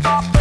Stop.